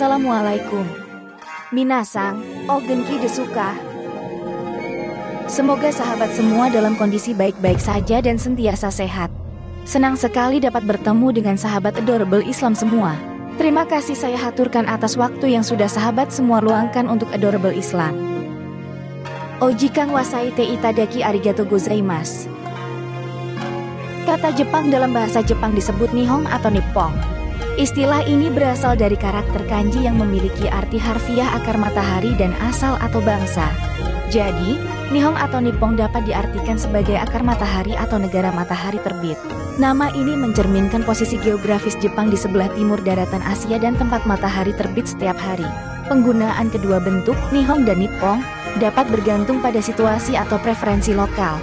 Assalamualaikum. Minasang, o genki desuka. Semoga sahabat semua dalam kondisi baik-baik saja dan sentiasa sehat. Senang sekali dapat bertemu dengan sahabat adorable Islam semua. Terima kasih saya haturkan atas waktu yang sudah sahabat semua luangkan untuk adorable Islam. Ojikang wasai te itadaki arigato gozaimasu. Kata Jepang dalam bahasa Jepang disebut Nihong atau Nippon. Istilah ini berasal dari karakter kanji yang memiliki arti harfiah akar matahari dan asal atau bangsa. Jadi, Nihong atau Nippon dapat diartikan sebagai akar matahari atau negara matahari terbit. Nama ini mencerminkan posisi geografis Jepang di sebelah timur daratan Asia dan tempat matahari terbit setiap hari. Penggunaan kedua bentuk, Nihong dan Nippon, dapat bergantung pada situasi atau preferensi lokal.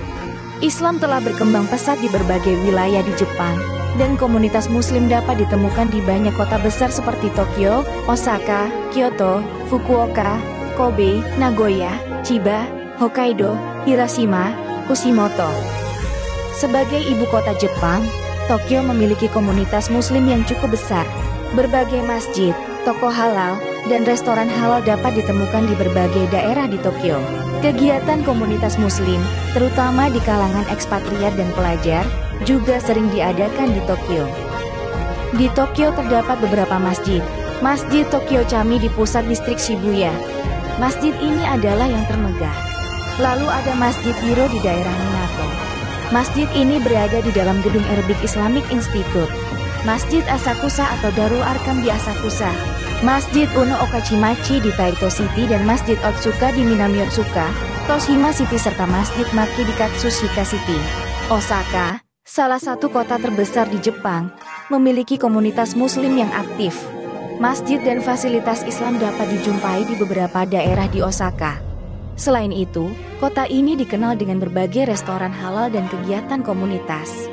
Islam telah berkembang pesat di berbagai wilayah di Jepang, dan komunitas muslim dapat ditemukan di banyak kota besar seperti Tokyo, Osaka, Kyoto, Fukuoka, Kobe, Nagoya, Chiba, Hokkaido, Hiroshima, Kushimoto. Sebagai ibu kota Jepang, Tokyo memiliki komunitas muslim yang cukup besar. Berbagai masjid, toko halal, dan restoran halal dapat ditemukan di berbagai daerah di Tokyo. Kegiatan komunitas muslim, terutama di kalangan ekspatriat dan pelajar, juga sering diadakan di Tokyo. Di Tokyo terdapat beberapa masjid. Masjid Tokyo Chami di pusat distrik Shibuya. Masjid ini adalah yang termegah. Lalu ada Masjid Hiro di daerah Minato. Masjid ini berada di dalam gedung Arabic Islamic Institute. Masjid Asakusa atau Darul Arkam di Asakusa. Masjid Uno Okachimachi di Taito City dan Masjid Otsuka di Minami Otsuka, Toshima City serta Masjid Maki di Katsushika City. Osaka, salah satu kota terbesar di Jepang, memiliki komunitas muslim yang aktif. Masjid dan fasilitas Islam dapat dijumpai di beberapa daerah di Osaka. Selain itu, kota ini dikenal dengan berbagai restoran halal dan kegiatan komunitas.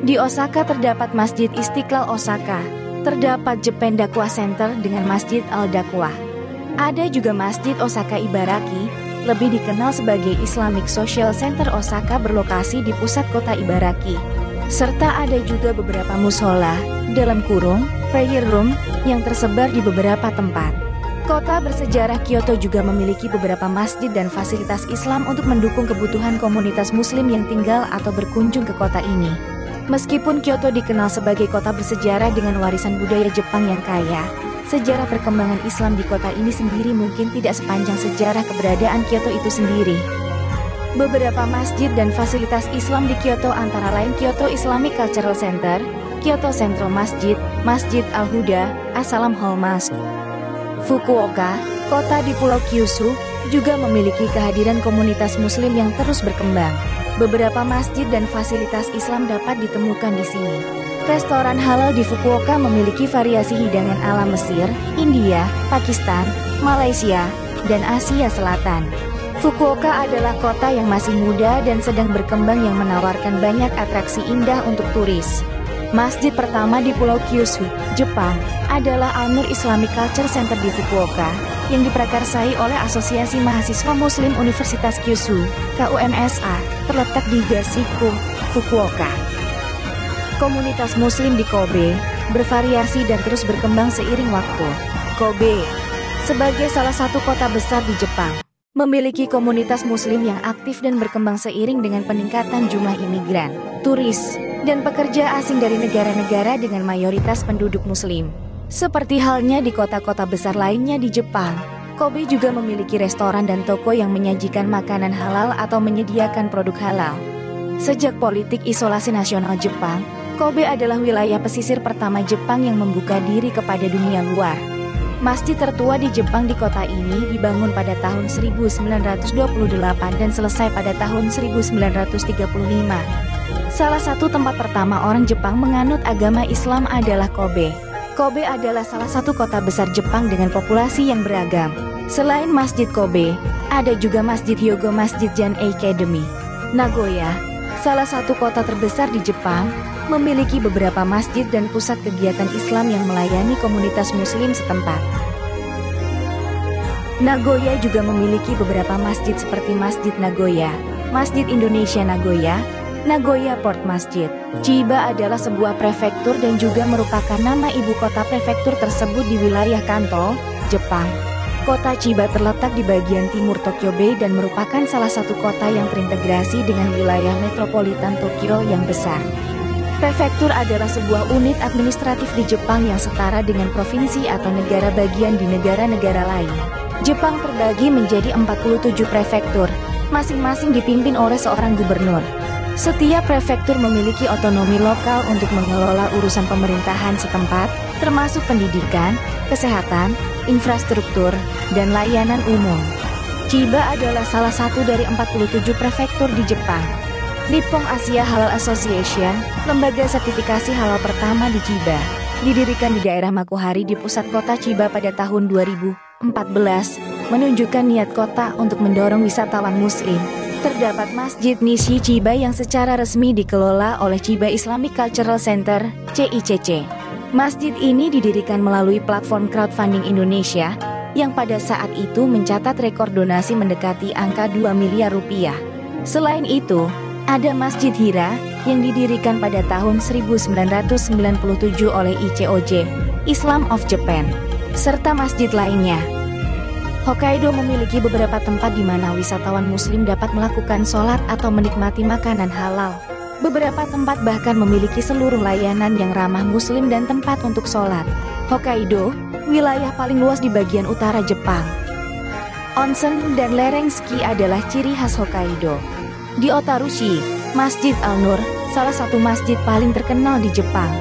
Di Osaka terdapat Masjid Istiqlal Osaka, terdapat Japan Dakwa Center dengan Masjid Al-Dakwa. Ada juga Masjid Osaka Ibaraki lebih dikenal sebagai Islamic Social Center Osaka berlokasi di pusat kota Ibaraki. Serta ada juga beberapa musola, dalam kurung, prayer room, yang tersebar di beberapa tempat. Kota bersejarah Kyoto juga memiliki beberapa masjid dan fasilitas Islam untuk mendukung kebutuhan komunitas muslim yang tinggal atau berkunjung ke kota ini. Meskipun Kyoto dikenal sebagai kota bersejarah dengan warisan budaya Jepang yang kaya, Sejarah perkembangan Islam di kota ini sendiri mungkin tidak sepanjang sejarah keberadaan Kyoto itu sendiri. Beberapa masjid dan fasilitas Islam di Kyoto antara lain Kyoto Islamic Cultural Center, Kyoto Central Masjid, Masjid Al-Huda, Asalam Hall Mosque. Fukuoka, kota di Pulau Kyushu, juga memiliki kehadiran komunitas muslim yang terus berkembang. Beberapa masjid dan fasilitas Islam dapat ditemukan di sini. Restoran halal di Fukuoka memiliki variasi hidangan ala Mesir, India, Pakistan, Malaysia, dan Asia Selatan. Fukuoka adalah kota yang masih muda dan sedang berkembang yang menawarkan banyak atraksi indah untuk turis. Masjid pertama di Pulau Kyushu, Jepang, adalah Almir Islamic Culture Center di Fukuoka yang diprakarsai oleh Asosiasi Mahasiswa Muslim Universitas Kyushu, KUMSA, terletak di Gashiku, Fukuoka. Komunitas muslim di Kobe bervariasi dan terus berkembang seiring waktu. Kobe, sebagai salah satu kota besar di Jepang, memiliki komunitas muslim yang aktif dan berkembang seiring dengan peningkatan jumlah imigran, turis, dan pekerja asing dari negara-negara dengan mayoritas penduduk muslim. Seperti halnya di kota-kota besar lainnya di Jepang, Kobe juga memiliki restoran dan toko yang menyajikan makanan halal atau menyediakan produk halal. Sejak politik isolasi nasional Jepang, Kobe adalah wilayah pesisir pertama Jepang yang membuka diri kepada dunia luar. Masjid tertua di Jepang di kota ini dibangun pada tahun 1928 dan selesai pada tahun 1935. Salah satu tempat pertama orang Jepang menganut agama Islam adalah Kobe. Kobe adalah salah satu kota besar Jepang dengan populasi yang beragam. Selain Masjid Kobe, ada juga Masjid Hyogo Masjid Jan Academy. Nagoya, salah satu kota terbesar di Jepang, memiliki beberapa masjid dan pusat kegiatan Islam yang melayani komunitas muslim setempat. Nagoya juga memiliki beberapa masjid seperti Masjid Nagoya, Masjid Indonesia Nagoya, Nagoya Port Masjid. Chiba adalah sebuah prefektur dan juga merupakan nama ibu kota prefektur tersebut di wilayah Kanto, Jepang. Kota Chiba terletak di bagian timur Tokyo Bay dan merupakan salah satu kota yang terintegrasi dengan wilayah metropolitan Tokyo yang besar. Prefektur adalah sebuah unit administratif di Jepang yang setara dengan provinsi atau negara bagian di negara-negara lain. Jepang terbagi menjadi 47 prefektur, masing-masing dipimpin oleh seorang gubernur. Setiap prefektur memiliki otonomi lokal untuk mengelola urusan pemerintahan setempat, termasuk pendidikan, kesehatan, infrastruktur, dan layanan umum. Chiba adalah salah satu dari 47 prefektur di Jepang. Nippon Asia Halal Association, lembaga sertifikasi halal pertama di Chiba, didirikan di daerah Makuhari di pusat kota Chiba pada tahun 2014, menunjukkan niat kota untuk mendorong wisatawan muslim. Terdapat Masjid Nishi Chiba yang secara resmi dikelola oleh Chiba Islamic Cultural Center, CICC. Masjid ini didirikan melalui platform crowdfunding Indonesia yang pada saat itu mencatat rekor donasi mendekati angka 2 miliar rupiah. Selain itu, ada Masjid Hira yang didirikan pada tahun 1997 oleh ICOJ, Islam of Japan, serta masjid lainnya. Hokkaido memiliki beberapa tempat di mana wisatawan muslim dapat melakukan sholat atau menikmati makanan halal. Beberapa tempat bahkan memiliki seluruh layanan yang ramah muslim dan tempat untuk sholat. Hokkaido, wilayah paling luas di bagian utara Jepang. Onsen dan lereng ski adalah ciri khas Hokkaido. Di Otarushi, Masjid Al-Nur, salah satu masjid paling terkenal di Jepang.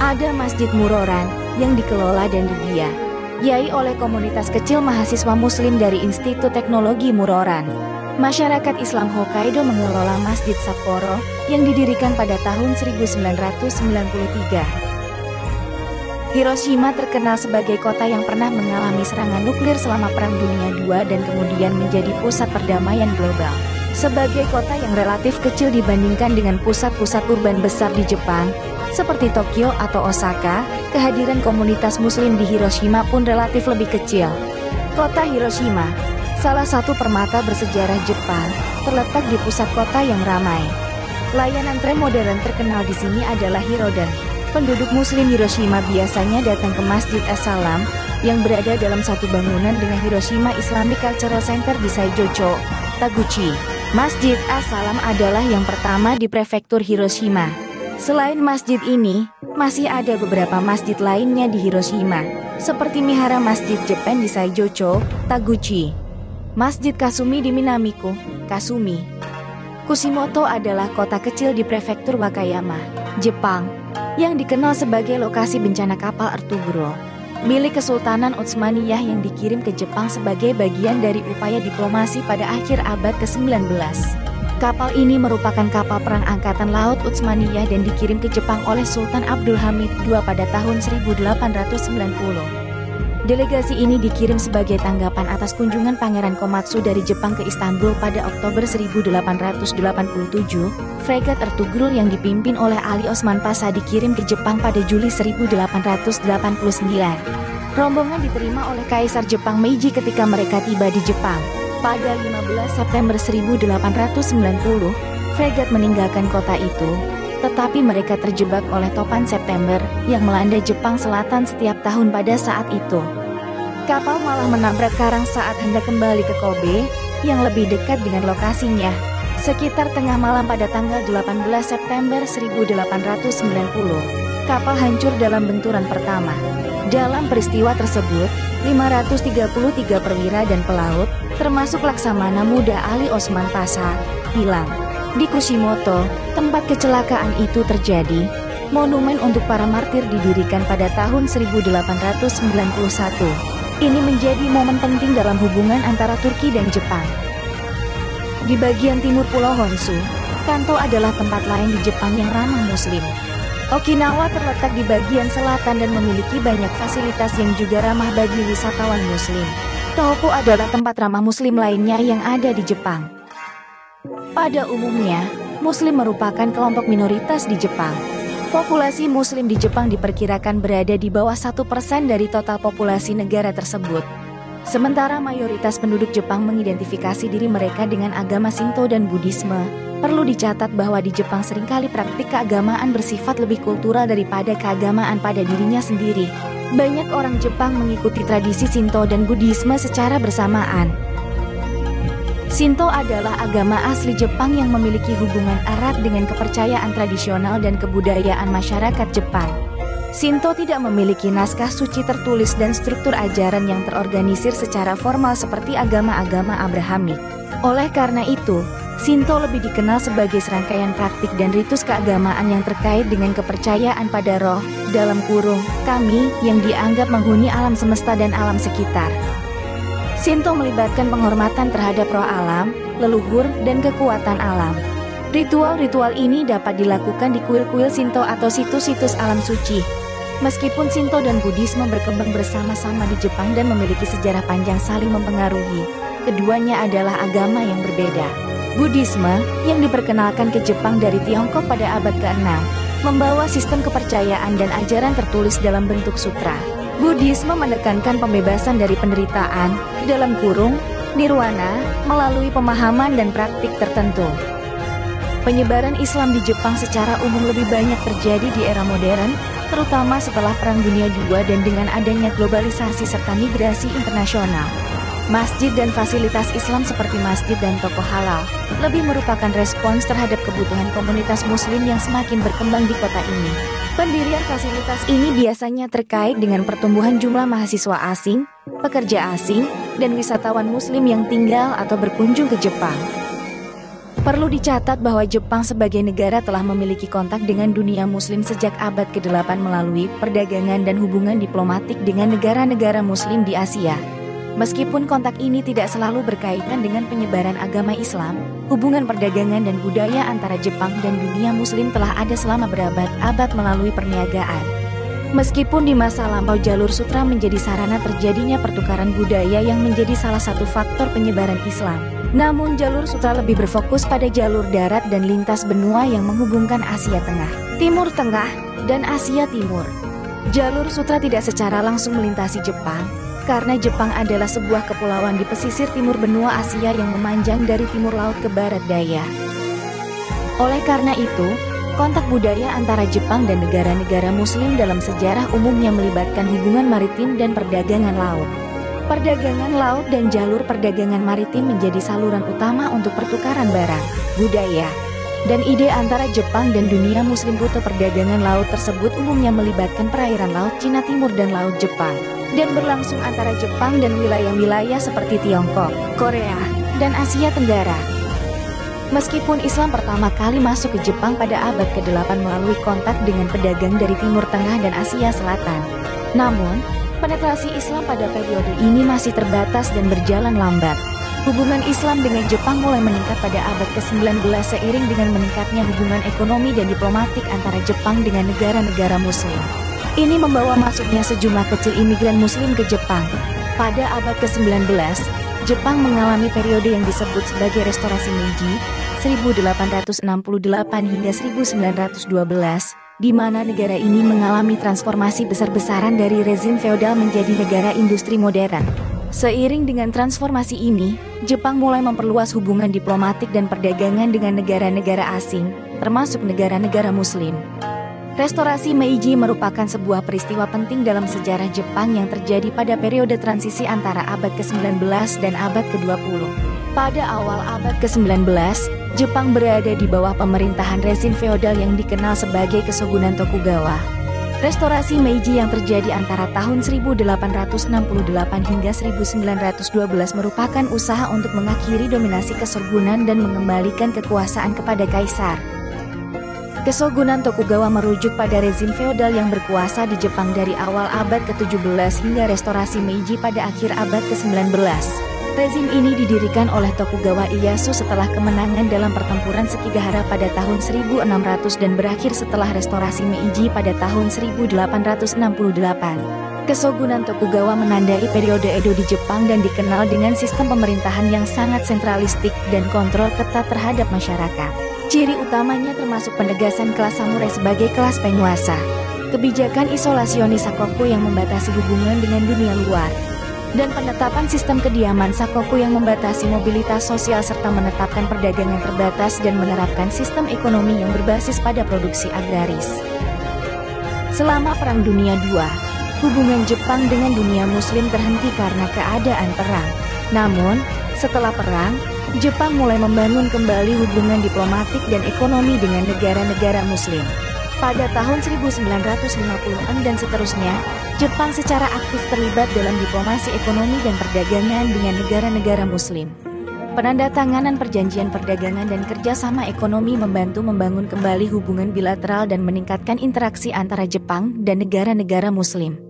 Ada Masjid Muroran yang dikelola dan dibiayai oleh komunitas kecil mahasiswa muslim dari Institut Teknologi Muroran. Masyarakat Islam Hokkaido mengelola Masjid Sapporo yang didirikan pada tahun 1993. Hiroshima terkenal sebagai kota yang pernah mengalami serangan nuklir selama Perang Dunia II dan kemudian menjadi pusat perdamaian global. Sebagai kota yang relatif kecil dibandingkan dengan pusat-pusat urban besar di Jepang, seperti Tokyo atau Osaka, kehadiran komunitas muslim di Hiroshima pun relatif lebih kecil. Kota Hiroshima, salah satu permata bersejarah Jepang, terletak di pusat kota yang ramai. Layanan tram modern terkenal di sini adalah Hiroden. Penduduk muslim Hiroshima biasanya datang ke Masjid As-Salam yang berada dalam satu bangunan dengan Hiroshima Islamic Cultural Center di Saijocho, Taguchi. Masjid As-Salam adalah yang pertama di prefektur Hiroshima. Selain masjid ini, masih ada beberapa masjid lainnya di Hiroshima, seperti Mihara Masjid Jepang di Saijocho, Taguchi, Masjid Kasumi di Minamiko, Kasumi. Kushimoto adalah kota kecil di prefektur Wakayama, Jepang, yang dikenal sebagai lokasi bencana kapal Artuguro milik Kesultanan Utsmaniyah yang dikirim ke Jepang sebagai bagian dari upaya diplomasi pada akhir abad ke-19. Kapal ini merupakan kapal perang Angkatan Laut Utsmaniyah dan dikirim ke Jepang oleh Sultan Abdul Hamid II pada tahun 1890. Delegasi ini dikirim sebagai tanggapan atas kunjungan Pangeran Komatsu dari Jepang ke Istanbul pada Oktober 1887. Fregat Ertugrul yang dipimpin oleh Ali Osman Pasha dikirim ke Jepang pada Juli 1889. Rombongan diterima oleh Kaisar Jepang Meiji ketika mereka tiba di Jepang. Pada 15 September 1890, fregat meninggalkan kota itu, tetapi mereka terjebak oleh topan September yang melanda Jepang Selatan setiap tahun pada saat itu. Kapal malah menabrak karang saat hendak kembali ke Kobe, yang lebih dekat dengan lokasinya. Sekitar tengah malam pada tanggal 18 September 1890, kapal hancur dalam benturan pertama. Dalam peristiwa tersebut, 533 perwira dan pelaut, termasuk Laksamana Muda Ali Osman Pasha, hilang. Di Kushimoto, tempat kecelakaan itu terjadi, monumen untuk para martir didirikan pada tahun 1891. Ini menjadi momen penting dalam hubungan antara Turki dan Jepang. Di bagian timur Pulau Honshu, Kanto adalah tempat lain di Jepang yang ramah Muslim. Okinawa terletak di bagian selatan dan memiliki banyak fasilitas yang juga ramah bagi wisatawan Muslim. Tohoku adalah tempat ramah Muslim lainnya yang ada di Jepang. Pada umumnya, Muslim merupakan kelompok minoritas di Jepang. Populasi muslim di Jepang diperkirakan berada di bawah satu persen dari total populasi negara tersebut. Sementara mayoritas penduduk Jepang mengidentifikasi diri mereka dengan agama Shinto dan Buddhisme, perlu dicatat bahwa di Jepang sering kali praktik keagamaan bersifat lebih kultural daripada keagamaan pada dirinya sendiri. Banyak orang Jepang mengikuti tradisi Shinto dan Buddhisme secara bersamaan, Shinto adalah agama asli Jepang yang memiliki hubungan erat dengan kepercayaan tradisional dan kebudayaan masyarakat Jepang. Shinto tidak memiliki naskah suci tertulis dan struktur ajaran yang terorganisir secara formal seperti agama-agama Abrahamik. Oleh karena itu, Shinto lebih dikenal sebagai serangkaian praktik dan ritus keagamaan yang terkait dengan kepercayaan pada roh, dalam kurung, kami, yang dianggap menghuni alam semesta dan alam sekitar. Sinto melibatkan penghormatan terhadap roh alam, leluhur, dan kekuatan alam. Ritual-ritual ini dapat dilakukan di kuil-kuil Sinto atau situs-situs alam suci. Meskipun Sinto dan Buddhisme berkembang bersama-sama di Jepang dan memiliki sejarah panjang saling mempengaruhi, keduanya adalah agama yang berbeda. Buddhisme, yang diperkenalkan ke Jepang dari Tiongkok pada abad ke-6, membawa sistem kepercayaan dan ajaran tertulis dalam bentuk sutra. Buddhisme menekankan pembebasan dari penderitaan, dalam kurung, nirwana, melalui pemahaman dan praktik tertentu. Penyebaran Islam di Jepang secara umum lebih banyak terjadi di era modern, terutama setelah Perang Dunia II dan dengan adanya globalisasi serta migrasi internasional. Masjid dan fasilitas Islam seperti masjid dan toko halal lebih merupakan respons terhadap kebutuhan komunitas muslim yang semakin berkembang di kota ini. Pendirian fasilitas ini biasanya terkait dengan pertumbuhan jumlah mahasiswa asing, pekerja asing, dan wisatawan muslim yang tinggal atau berkunjung ke Jepang. Perlu dicatat bahwa Jepang sebagai negara telah memiliki kontak dengan dunia muslim sejak abad ke-8 melalui perdagangan dan hubungan diplomatik dengan negara-negara muslim di Asia. Meskipun kontak ini tidak selalu berkaitan dengan penyebaran agama Islam, hubungan perdagangan dan budaya antara Jepang dan dunia muslim telah ada selama berabad-abad melalui perniagaan. Meskipun di masa lampau jalur sutra menjadi sarana terjadinya pertukaran budaya yang menjadi salah satu faktor penyebaran Islam, namun jalur sutra lebih berfokus pada jalur darat dan lintas benua yang menghubungkan Asia Tengah, Timur Tengah, dan Asia Timur. Jalur sutra tidak secara langsung melintasi Jepang, karena Jepang adalah sebuah kepulauan di pesisir timur benua Asia yang memanjang dari timur laut ke barat daya. Oleh karena itu, kontak budaya antara Jepang dan negara-negara muslim dalam sejarah umumnya melibatkan hubungan maritim dan perdagangan laut. Perdagangan laut dan jalur perdagangan maritim menjadi saluran utama untuk pertukaran barang, budaya, dan ide antara Jepang dan dunia muslim rute perdagangan laut tersebut umumnya melibatkan perairan Laut Cina Timur dan Laut Jepang dan berlangsung antara Jepang dan wilayah-wilayah seperti Tiongkok, Korea, dan Asia Tenggara. Meskipun Islam pertama kali masuk ke Jepang pada abad ke-8 melalui kontak dengan pedagang dari Timur Tengah dan Asia Selatan, namun penetrasi Islam pada periode ini masih terbatas dan berjalan lambat. Hubungan Islam dengan Jepang mulai meningkat pada abad ke-19 seiring dengan meningkatnya hubungan ekonomi dan diplomatik antara Jepang dengan negara-negara muslim. Ini membawa masuknya sejumlah kecil imigran muslim ke Jepang. Pada abad ke-19, Jepang mengalami periode yang disebut sebagai restorasi Meiji 1868 hingga 1912 di mana negara ini mengalami transformasi besar-besaran dari rezim feodal menjadi negara industri modern. Seiring dengan transformasi ini, Jepang mulai memperluas hubungan diplomatik dan perdagangan dengan negara-negara asing, termasuk negara-negara muslim. Restorasi Meiji merupakan sebuah peristiwa penting dalam sejarah Jepang yang terjadi pada periode transisi antara abad ke-19 dan abad ke-20. Pada awal abad ke-19, Jepang berada di bawah pemerintahan rezim feodal yang dikenal sebagai Kesogunan Tokugawa. Restorasi Meiji yang terjadi antara tahun 1868 hingga 1912 merupakan usaha untuk mengakhiri dominasi kesorgunan dan mengembalikan kekuasaan kepada kaisar. Kesogunan Tokugawa merujuk pada rezim feodal yang berkuasa di Jepang dari awal abad ke-17 hingga restorasi Meiji pada akhir abad ke-19. Rezim ini didirikan oleh Tokugawa Ieyasu setelah kemenangan dalam pertempuran Sekigahara pada tahun 1600 dan berakhir setelah restorasi Meiji pada tahun 1868. Kesogunan Tokugawa menandai periode Edo di Jepang dan dikenal dengan sistem pemerintahan yang sangat sentralistik dan kontrol ketat terhadap masyarakat. Ciri utamanya termasuk penegasan kelas samurai sebagai kelas penguasa, kebijakan isolasionis Sakoku yang membatasi hubungan dengan dunia luar, dan penetapan sistem kediaman Sakoku yang membatasi mobilitas sosial serta menetapkan perdagangan terbatas dan menerapkan sistem ekonomi yang berbasis pada produksi agraris. Selama Perang Dunia II, hubungan Jepang dengan dunia muslim terhenti karena keadaan perang. Namun, setelah perang, Jepang mulai membangun kembali hubungan diplomatik dan ekonomi dengan negara-negara muslim. Pada tahun 1950-an dan seterusnya, Jepang secara aktif terlibat dalam diplomasi ekonomi dan perdagangan dengan negara-negara muslim. Penandatanganan perjanjian perdagangan dan kerjasama ekonomi membantu membangun kembali hubungan bilateral dan meningkatkan interaksi antara Jepang dan negara-negara muslim.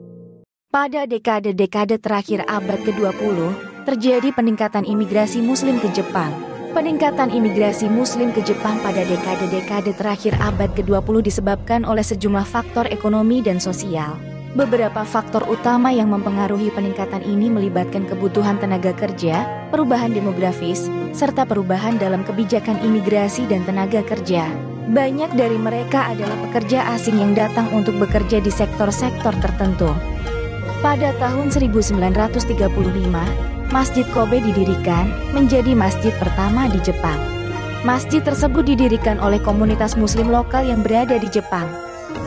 Pada dekade-dekade terakhir abad ke-20, terjadi peningkatan imigrasi muslim ke Jepang. Peningkatan imigrasi muslim ke Jepang pada dekade-dekade terakhir abad ke-20 disebabkan oleh sejumlah faktor ekonomi dan sosial. Beberapa faktor utama yang mempengaruhi peningkatan ini melibatkan kebutuhan tenaga kerja, perubahan demografis, serta perubahan dalam kebijakan imigrasi dan tenaga kerja. Banyak dari mereka adalah pekerja asing yang datang untuk bekerja di sektor-sektor tertentu. Pada tahun 1935, Masjid Kobe didirikan menjadi masjid pertama di Jepang. Masjid tersebut didirikan oleh komunitas muslim lokal yang berada di Jepang.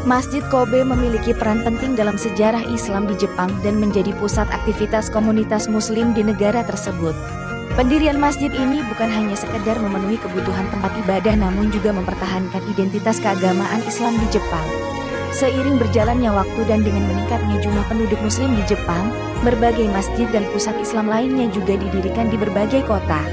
Masjid Kobe memiliki peran penting dalam sejarah Islam di Jepang dan menjadi pusat aktivitas komunitas muslim di negara tersebut. Pendirian masjid ini bukan hanya sekedar memenuhi kebutuhan tempat ibadah namun juga mempertahankan identitas keagamaan Islam di Jepang. Seiring berjalannya waktu dan dengan meningkatnya jumlah penduduk muslim di Jepang, berbagai masjid dan pusat Islam lainnya juga didirikan di berbagai kota.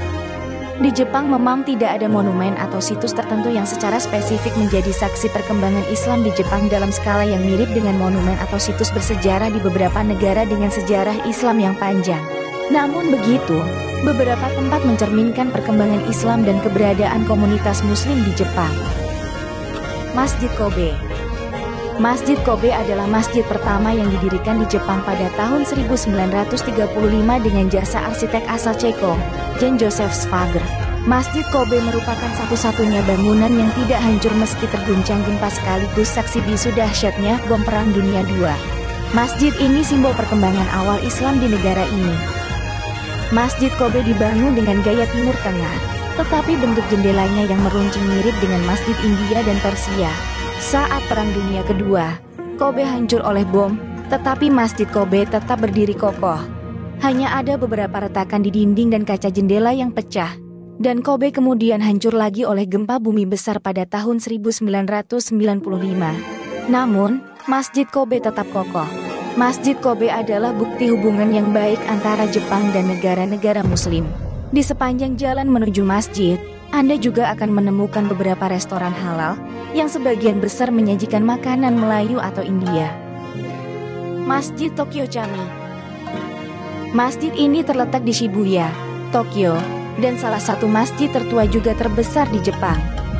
Di Jepang memang tidak ada monumen atau situs tertentu yang secara spesifik menjadi saksi perkembangan Islam di Jepang dalam skala yang mirip dengan monumen atau situs bersejarah di beberapa negara dengan sejarah Islam yang panjang. Namun begitu, beberapa tempat mencerminkan perkembangan Islam dan keberadaan komunitas muslim di Jepang. Masjid Kobe Masjid Kobe adalah masjid pertama yang didirikan di Jepang pada tahun 1935 dengan jasa arsitek asal Ceko, Jen Joseph Sfager. Masjid Kobe merupakan satu-satunya bangunan yang tidak hancur meski terguncang gempa sekaligus saksi bisu dahsyatnya bom perang dunia II. Masjid ini simbol perkembangan awal Islam di negara ini. Masjid Kobe dibangun dengan gaya Timur Tengah, tetapi bentuk jendelanya yang meruncing mirip dengan Masjid India dan Persia. Saat Perang Dunia Kedua, Kobe hancur oleh bom, tetapi Masjid Kobe tetap berdiri kokoh. Hanya ada beberapa retakan di dinding dan kaca jendela yang pecah. Dan Kobe kemudian hancur lagi oleh gempa bumi besar pada tahun 1995. Namun, Masjid Kobe tetap kokoh. Masjid Kobe adalah bukti hubungan yang baik antara Jepang dan negara-negara muslim. Di sepanjang jalan menuju masjid, anda juga akan menemukan beberapa restoran halal yang sebagian besar menyajikan makanan Melayu atau India. Masjid Tokyo Chami Masjid ini terletak di Shibuya, Tokyo, dan salah satu masjid tertua juga terbesar di Jepang.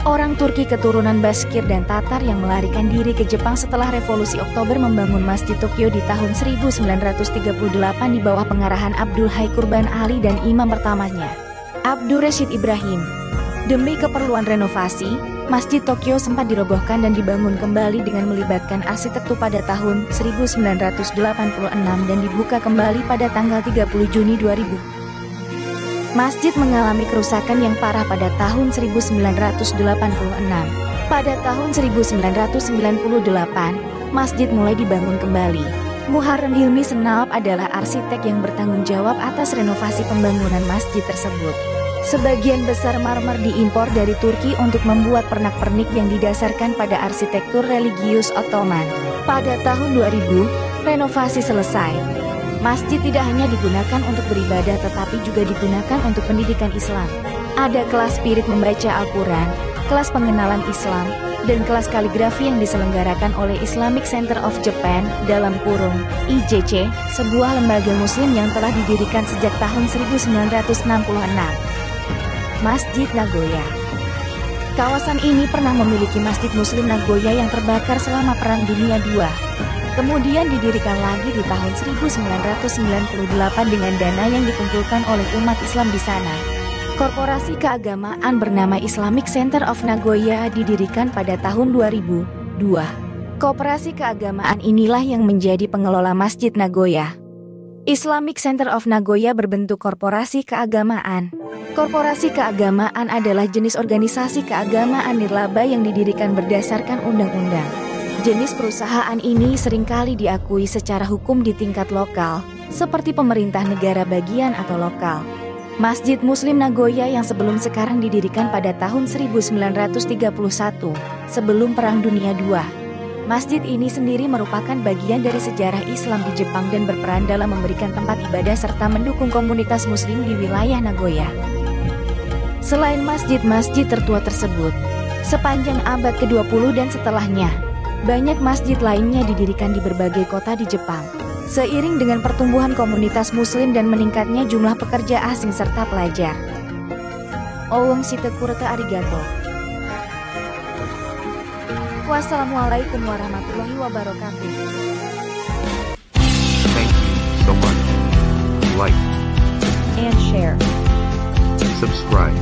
Orang Turki keturunan Baskir dan Tatar yang melarikan diri ke Jepang setelah Revolusi Oktober membangun Masjid Tokyo di tahun 1938 di bawah pengarahan Abdul Hai Kurban Ali dan imam pertamanya, Abdul Rashid Ibrahim. Demi keperluan renovasi, Masjid Tokyo sempat dirobohkan dan dibangun kembali dengan melibatkan arsitektur pada tahun 1986 dan dibuka kembali pada tanggal 30 Juni 2000. Masjid mengalami kerusakan yang parah pada tahun 1986. Pada tahun 1998, masjid mulai dibangun kembali. Muharrem Hilmi Senalp adalah arsitek yang bertanggung jawab atas renovasi pembangunan masjid tersebut. Sebagian besar marmer diimpor dari Turki untuk membuat pernak-pernik yang didasarkan pada arsitektur religius Ottoman. Pada tahun 2000, renovasi selesai. Masjid tidak hanya digunakan untuk beribadah tetapi juga digunakan untuk pendidikan Islam. Ada kelas spirit membaca Al-Quran, kelas pengenalan Islam, dan kelas kaligrafi yang diselenggarakan oleh Islamic Center of Japan dalam kurung IJC, sebuah lembaga muslim yang telah didirikan sejak tahun 1966. Masjid Nagoya. Kawasan ini pernah memiliki Masjid Muslim Nagoya yang terbakar selama Perang Dunia II. Kemudian didirikan lagi di tahun 1998 dengan dana yang dikumpulkan oleh umat Islam di sana. Korporasi keagamaan bernama Islamic Center of Nagoya didirikan pada tahun 2002. Kooperasi keagamaan inilah yang menjadi pengelola Masjid Nagoya. Islamic Center of Nagoya berbentuk korporasi keagamaan. Korporasi keagamaan adalah jenis organisasi keagamaan nirlaba yang didirikan berdasarkan undang-undang. Jenis perusahaan ini sering kali diakui secara hukum di tingkat lokal, seperti pemerintah negara bagian atau lokal. Masjid Muslim Nagoya yang sebelum sekarang didirikan pada tahun 1931, sebelum Perang Dunia II, Masjid ini sendiri merupakan bagian dari sejarah Islam di Jepang dan berperan dalam memberikan tempat ibadah serta mendukung komunitas muslim di wilayah Nagoya. Selain masjid-masjid tertua tersebut, sepanjang abad ke-20 dan setelahnya, banyak masjid lainnya didirikan di berbagai kota di Jepang. Seiring dengan pertumbuhan komunitas muslim dan meningkatnya jumlah pekerja asing serta pelajar. Owong Arigato Wassalamualaikum warahmatullahi wabarakatuh. Thank you so much. Like, And share. subscribe.